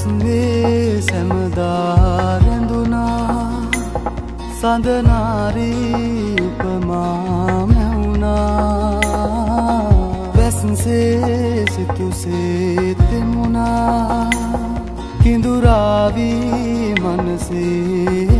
හුස්නේ සැමදාරැඳුනා සඳනාරී උපමා මැවුනා වැස්සේ සිතුසේ තෙමුණා කිඳුරාවී මනසේ ඇඳුනා